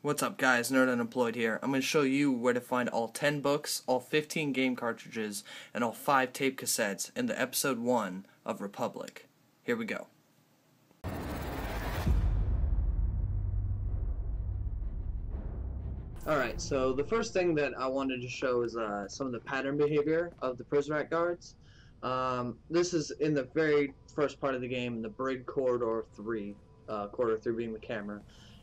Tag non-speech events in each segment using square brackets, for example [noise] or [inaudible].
What's up guys, Nerd Unemployed here. I'm going to show you where to find all 10 books, all 15 game cartridges, and all 5 tape cassettes in the episode 1 of Republique. Here we go. Alright, so the first thing that I wanted to show is uh, some of the pattern behavior of the Prizrak guards. Um, this is in the very first part of the game, in the Brig Corridor 3, uh, Corridor 3 being the camera.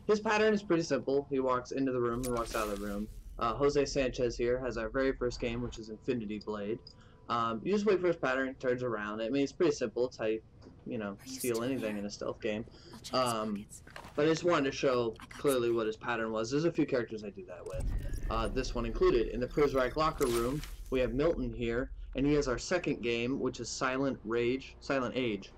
His pattern is pretty simple. He walks into the room, he walks out of the room. Uh, Jose Sanchez here has our very first game, which is Infinity Blade. Um, you just wait for his pattern, turns around. I mean, it's pretty simple. It's how you, you know, steal anything in a stealth game. Um, but I just wanted to show clearly what his pattern was. There's a few characters I do that with. Uh, this one included. In the Prizrak locker room, we have Milton here, and he has our second game, which is Silent Rage, Silent Age.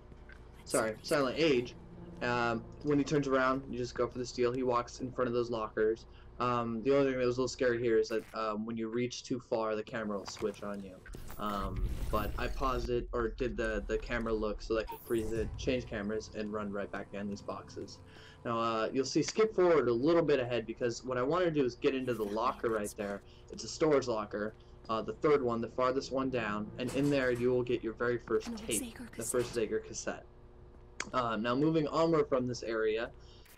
Sorry, Silent Age, um, when he turns around, you just go for the steal. He walks in front of those lockers. Um, the only thing that was a little scary here is that um, when you reach too far, the camera will switch on you. Um, but I paused it or did the, the camera look so that I could freeze it, change cameras, and run right back down these boxes. Now uh, you'll see skip forward a little bit ahead because what I want to do is get into the locker right there. It's a storage locker. Uh, the third one, the farthest one down, and in there you will get your very first tape, the first Zager cassette. Uh, now moving onward from this area,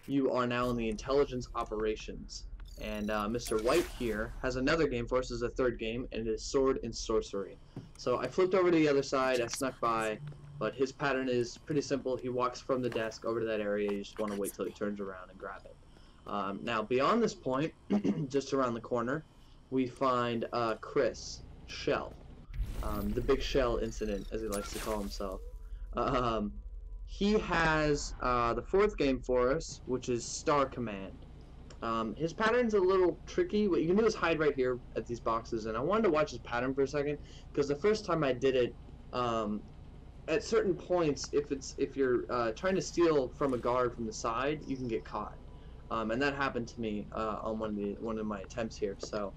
you are now in the intelligence operations. And uh, Mr. White here has another game for us as a third game, and it is Sword and Sworcery. So I flipped over to the other side, I snuck by, but his pattern is pretty simple. He walks from the desk over to that area, you just want to wait till he turns around and grab it. Um, now beyond this point, [clears throat] just around the corner, we find uh, Chris Shell, um, the Big Shell Incident, as he likes to call himself. Um, he has uh, the fourth game for us, which is Star Command. Um, his pattern's a little tricky. What you can do is hide right here at these boxes, and I wanted to watch his pattern for a second because the first time I did it, um, at certain points, if it's if you're uh, trying to steal from a guard from the side, you can get caught, um, and that happened to me uh, on one of the one of my attempts here. So,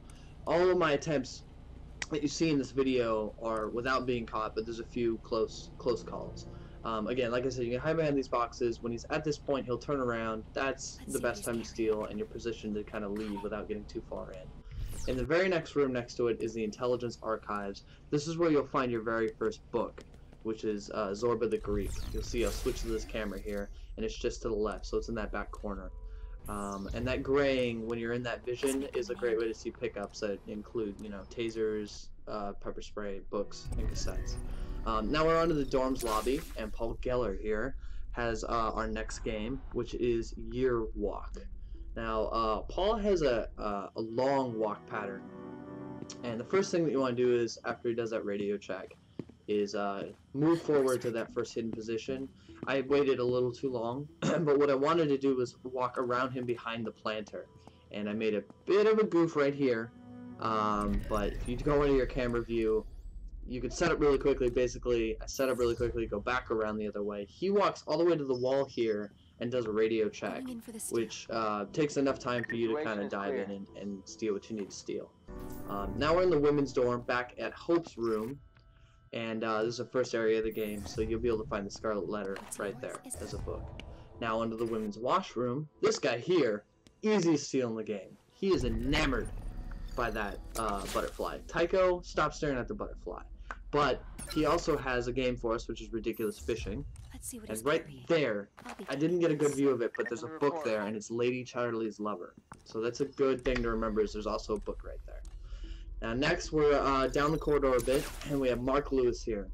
all of my attempts that you see in this video are without being caught, but there's a few close close calls. Um, again, like I said, you can hide behind these boxes. When he's at this point, he'll turn around. That's the best time to steal, and you're positioned to kind of leave without getting too far in. In the very next room next to it is the Intelligence Archives. This is where you'll find your very first book, which is uh, Zorba the Greek. You'll see I'll switch to this camera here, and it's just to the left, so it's in that back corner. Um, and that graying, when you're in that vision, is a great way to see pickups that include, you know, tasers, uh, pepper spray, books, and cassettes. Um, now we're on to the dorms lobby, and Paul Geller here has uh, our next game, which is Year Walk. Now, uh, Paul has a, uh, a long walk pattern, and the first thing that you want to do is, after he does that radio check, is uh, move forward to that first hidden position. I waited a little too long, [clears throat] but what I wanted to do was walk around him behind the planter, and I made a bit of a goof right here, um, but if you go into your camera view, you can set up really quickly. Basically, I set up really quickly, go back around the other way. He walks all the way to the wall here and does a radio check, which uh, takes enough time for you to kind of dive in and, and, steal what you need to steal. Um, now we're in the women's dorm, back at Hope's room, and uh, this is the first area of the game, so you'll be able to find the Scarlet Letter right there as a book. Now under the women's washroom, this guy here, easy steal in the game. He is enamored by that uh, butterfly. Tycho, stop staring at the butterfly. But he also has a game for us, which is Ridiculous Fishing. Let's see what and right there, I didn't get a good view of it, but there's a book there, and it's Lady Chatterley's Lover. So that's a good thing to remember is there's also a book right there. Now next, we're uh, down the corridor a bit, and we have Mark Lewis here.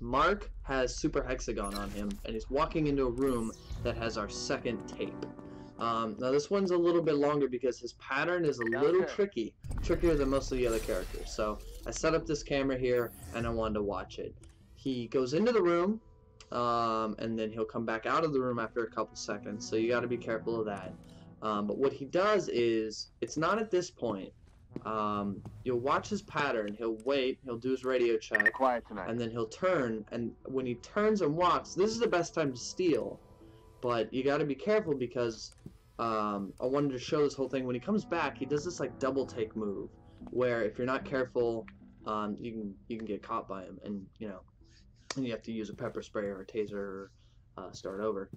Mark has Super Hexagon on him, and he's walking into a room that has our second tape. Um, now this one's a little bit longer because his pattern is a little tricky, trickier than most of the other characters. So I set up this camera here and I wanted to watch it. He goes into the room, um, and then he'll come back out of the room after a couple seconds. So you got to be careful of that. Um, but what he does is, it's not at this point. Um, you'll watch his pattern. He'll wait. He'll do his radio check. Quiet tonight. And then he'll turn. And when he turns and walks, this is the best time to steal. But you got to be careful because um, I wanted to show this whole thing. When he comes back, he does this like double take move, where if you're not careful, um, you can you can get caught by him, and you know, and you have to use a pepper spray or a taser or uh, start over.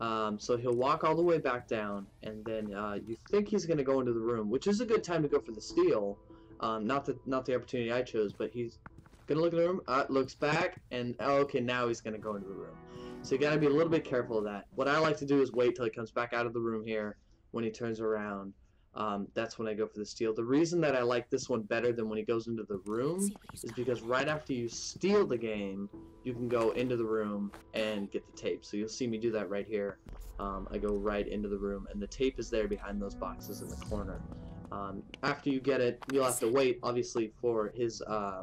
Um, so he'll walk all the way back down, and then uh, you think he's gonna go into the room, which is a good time to go for the steal. Um, not the not the opportunity I chose, but he's gonna look in the room. Uh, looks back, and oh, okay, now he's gonna go into the room. So you gotta be a little bit careful of that. What I like to do is wait till he comes back out of the room here. When he turns around, um, that's when I go for the steal. The reason that I like this one better than when he goes into the room is because right after you steal the game, you can go into the room and get the tape. So you'll see me do that right here. Um, I go right into the room, and the tape is there behind those boxes in the corner. Um, after you get it, you'll have to wait, obviously, for his uh,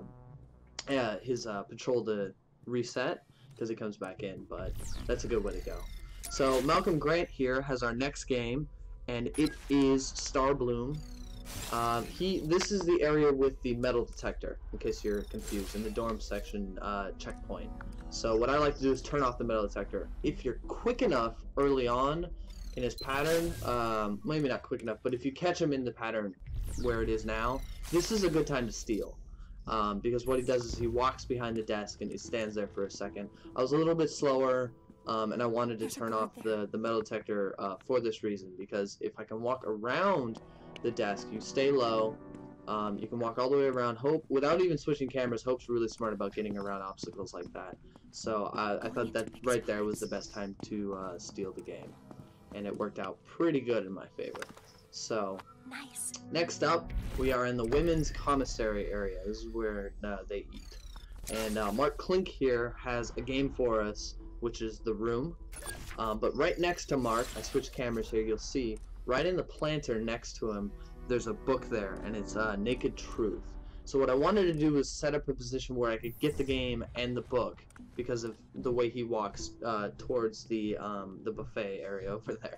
uh, his uh, patrol to reset because he comes back in. But that's a good way to go. So Malcolm Grant here has our next game, and it is Star Bloom. Um, he, this is the area with the metal detector, in case you're confused, in the dorm section uh, checkpoint. So what I like to do is turn off the metal detector. If you're quick enough early on in his pattern, um, maybe not quick enough, but if you catch him in the pattern where it is now, this is a good time to steal. Um, because what he does is he walks behind the desk and he stands there for a second. I was a little bit slower, um, and I wanted to turn off the, the metal detector uh, for this reason, because if I can walk around the desk. You stay low. Um, you can walk all the way around. Hope without even switching cameras. Hope's really smart about getting around obstacles like that. So uh, I thought that right there was the best time to uh, steal the game, and it worked out pretty good in my favor. So Nice. next up, we are in the women's commissary area. This is where uh, they eat. And uh, Mark Klink here has a game for us, which is the room. Um, but right next to Mark, I switched cameras here. You'll see right in the planter next to him, there's a book there, and it's uh, Naked Truth. So what I wanted to do was set up a position where I could get the game and the book because of the way he walks uh, towards the um, the buffet area [laughs] over there,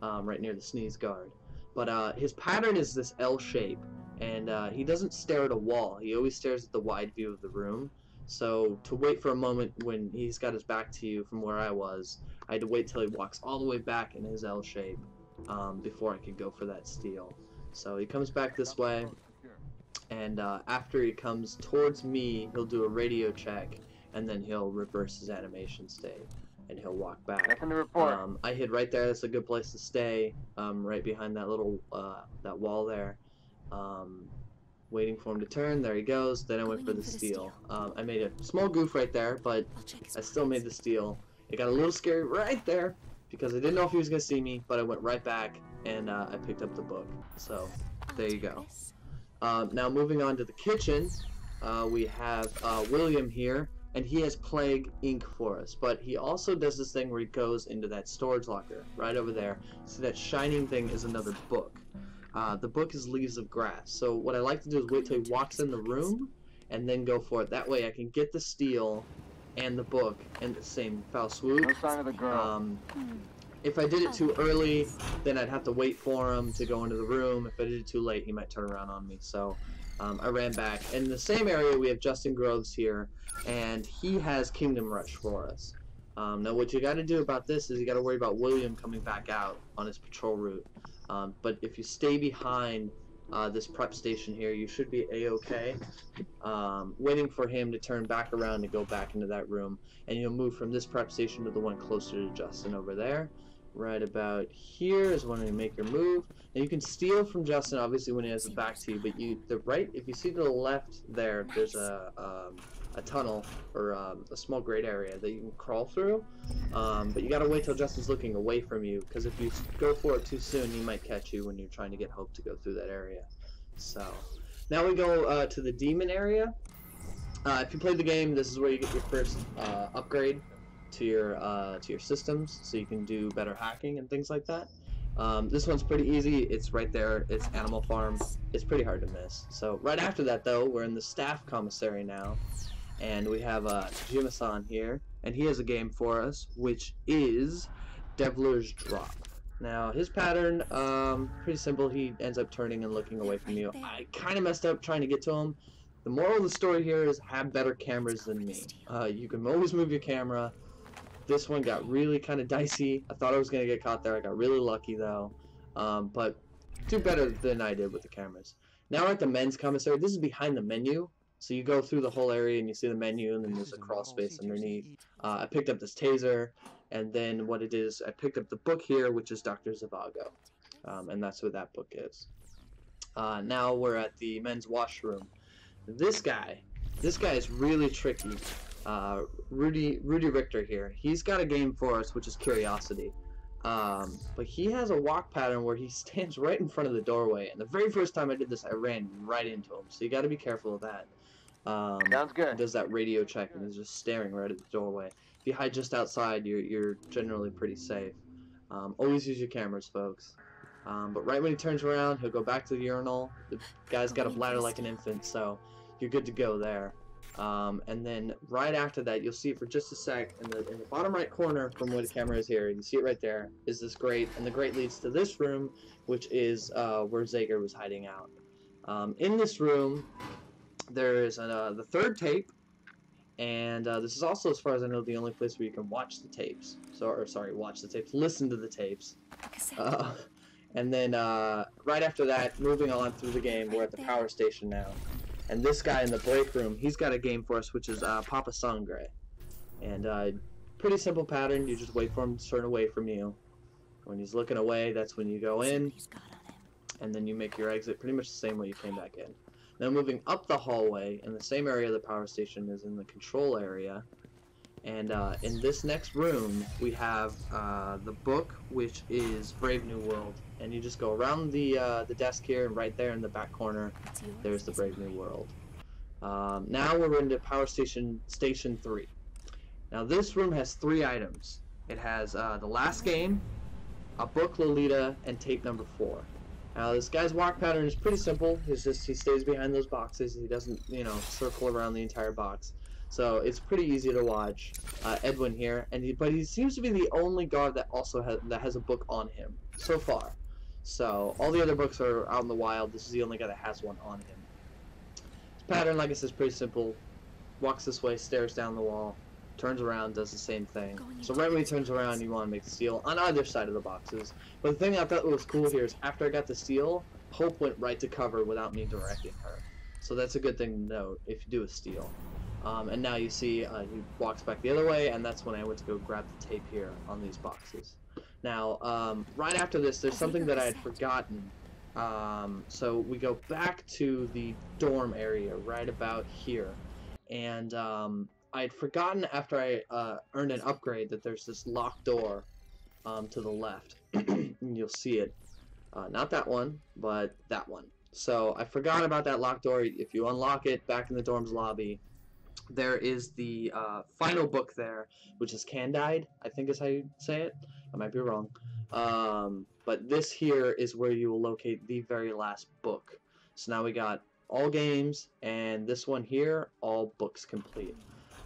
um, right near the sneeze guard. But uh, his pattern is this L shape, and uh, he doesn't stare at a wall. He always stares at the wide view of the room. So to wait for a moment when he's got his back to you from where I was, I had to wait till he walks all the way back in his L shape um, before I could go for that steal. So he comes back this way, and uh, after he comes towards me, he'll do a radio check, and then he'll reverse his animation state, and he'll walk back. Nothing to report. Um, I hid right there. That's a good place to stay. Um, right behind that little uh, that wall there. Um, waiting for him to turn. There he goes. Then I went for the steal. Um, I made a small goof right there, but check still made the steal. It got a little scary right there because I didn't know if he was gonna see me, but I went right back and uh, I picked up the book. So there you go. uh, now moving on to the kitchen, uh, we have uh, William here, and he has Plague Inc. for us. But he also does this thing where he goes into that storage locker right over there. So that shining thing is another book. Uh, the book is Leaves of Grass. So what I like to do is wait till he walks in the room, and then go for it. That way I can get the steal and the book in the same foul swoop. No sign of the girl. Um, Hmm. if I did it too early, then I'd have to wait for him to go into the room. If I did it too late, he might turn around on me. So um, I ran back. In the same area, we have Justin Groves here, and he has Kingdom Rush for us. Um, now, what you got to do about this is you got to worry about William coming back out on his patrol route. Um, but if you stay behind uh, this prep station here, you should be a-okay. Um, waiting for him to turn back around to go back into that room, and you'll move from this prep station to the one closer to Justin over there right about here is when you make your move. And you can steal from Justin, obviously, when he has his back to you. But you, the right, if you see to the left there, there's a um, a tunnel or um, a small grate area that you can crawl through. Um, but you gotta wait till Justin's looking away from you, because if you go for it too soon, he might catch you when you're trying to get Hope to go through that area. So now we go uh, to the demon area. Uh, if you played the game, this is where you get your first uh, upgrade to your uh, to your systems, so you can do better hacking and things like that. Um, this one's pretty easy. It's right there. It's Animal Farm. It's pretty hard to miss. So right after that, though, we're in the staff commissary now, and we have uh, Jimasan here, and he has a game for us, which is Devler's Drop. Now his pattern, um, pretty simple. He ends up turning and looking away from you. I kind of messed up trying to get to him. The moral of the story here is have better cameras than me. Uh, you can always move your camera. This one got really kind of dicey. I thought I was gonna get caught there. I got really lucky though. Um, but do better than I did with the cameras. Now we're at the men's commissary. This is behind the menu. So you go through the whole area and you see the menu and then there's a crawl space underneath. Uh, I picked up this taser And then what it is, I picked up the book here, which is Dr. Zhivago. Um, and that's what that book is. Uh, now we're at the men's washroom. This guy, this guy is really tricky. Uh, Rudy Rudy Richter here. He's got a game for us, which is Curiosity. Um, but he has a walk pattern where he [laughs] stands right in front of the doorway. And the very first time I did this, I ran right into him. So you got to be careful of that. Um, Sounds good. Does that radio check and is just staring right at the doorway. If you hide just outside, you're you're generally pretty safe. Um, always use your cameras, folks. Um, but right when he turns around, he'll go back to the urinal. The guy's got a bladder like an infant, so you're good to go there. Um, and then right after that, you'll see it for just a sec in the in the bottom right corner from where the camera is here. You see it right there. Is this grate, and the grate leads to this room, which is uh, where Zager was hiding out. Um, in this room, there is uh, the third tape, and uh, this is also, as far as I know, the only place where you can watch the tapes. So, or sorry, watch the tapes, listen to the tapes. Uh, [laughs] and then uh, right after that, moving on through the game, we're at the power station now. And this guy in the break room, he's got a game for us, which is uh, Papa Sangre. And uh, pretty simple pattern. You just wait for him to turn away from you. When he's looking away, that's when you go in, and then you make your exit pretty much the same way you came back in. Now moving up the hallway, in the same area the power station is in the control area. And uh, in this next room, we have uh, the book, which is Brave New World. And you just go around the uh, the desk here, and right there in the back corner, there's the Brave New World. Um, now we're into Power Station Station 3. Now this room has three items. It has uh, the last game, a book Lolita, and tape number 4. Now this guy's walk pattern is pretty simple. He's just he stays behind those boxes. He doesn't, you know, circle around the entire box. So it's pretty easy to watch. Uh, Edwin here, and he, but he seems to be the only guard that also has that has a book on him so far. So all the other books are out in the wild. This is the only guy that has one on him. His pattern, like I said, is pretty simple. Walks this way, stares down the wall, turns around, does the same thing. So right when he turns around, you want to make the seal on either side of the boxes. But the thing I thought was cool here is after I got the seal, Hope went right to cover without me directing her. So that's a good thing to note if you do a steal. Um, and now you see uh, he walks back the other way, and that's when I went to go grab the tape here on these boxes. Now, um, right after this, there's something that I had forgotten. Um, so we go back to the dorm area right about here. And um, I had forgotten after I uh, earned an upgrade that there's this locked door um, to the left. [clears throat] and you'll see it. Uh, not that one, but that one. So I forgot about that locked door. If you unlock it back in the dorm's lobby, there is the uh, final book there, which is Candide, I think is how you say it. I might be wrong. Um, but this here is where you will locate the very last book. So now we got all games, and this one here, all books complete.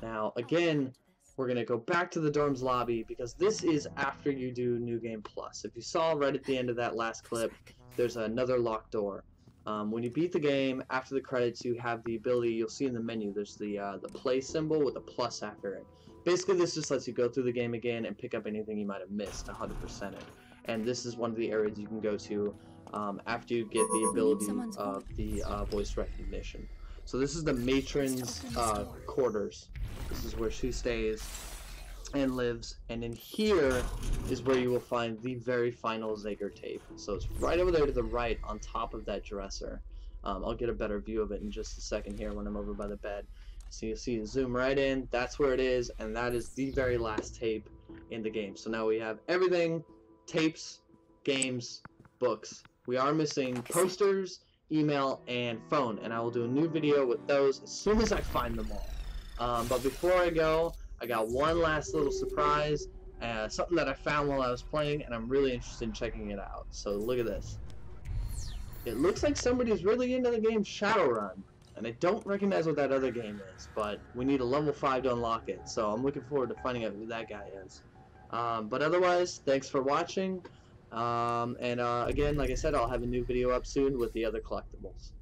Now, again, we're going to go back to the dorm's lobby because this is after you do New Game Plus. If you saw right at the end of that last clip, there's another locked door. Um, when you beat the game, after the credits, you have the ability, you'll see in the menu, there's the, uh, the play symbol with a plus after it. Basically, this just lets you go through the game again and pick up anything you might have missed, 100% it. And this is one of the areas you can go to um, after you get the ability of the uh, voice recognition. So this is the matron's uh, quarters. This is where she stays and lives. And in here is where you will find the very final Zager tape. So it's right over there to the right on top of that dresser. Um, I'll get a better view of it in just a second here when I'm over by the bed. So you see, zoom right in, that's where it is, and that is the very last tape in the game. So now we have everything, tapes, games, books. We are missing posters, email, and phone, and I will do a new video with those as soon as I find them all. Um, but before I go, I got one last little surprise, uh, something that I found while I was playing, and I'm really interested in checking it out. So look at this. It looks like somebody's really into the game Shadowrun, and I don't recognize what that other game is, but we need a level 5 to unlock it, so I'm looking forward to finding out who that guy is. Um, but otherwise, thanks for watching, um, and uh, again, like I said, I'll have a new video up soon with the other collectibles.